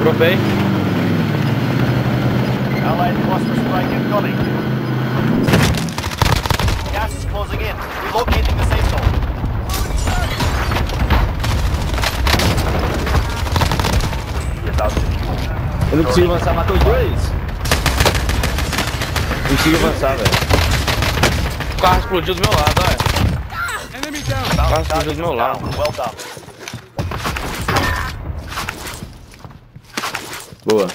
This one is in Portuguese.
Dropei. Allied cluster strike incoming. Gas is closing in. Relocating the safe zone. Eu não consigo avançar, matou os dois. Não consigo avançar, velho. O carro explodiu do meu lado, olha. Enemy down. O carro explodiu do meu lado. Boa.